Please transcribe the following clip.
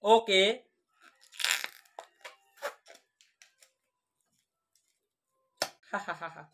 오케이. 하하하하.